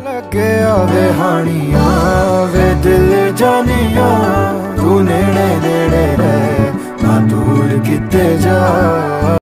ਲੱਗਿਆ ਵੇ ਵੇ ਦਿਲ ਜਾਨੀਆਂ। ਤੂੰ ਨੇੜੇ ਨੇੜੇ ਰਹਿ ਨਾ ਦੂਰ ਕਿਤੇ ਜਾ।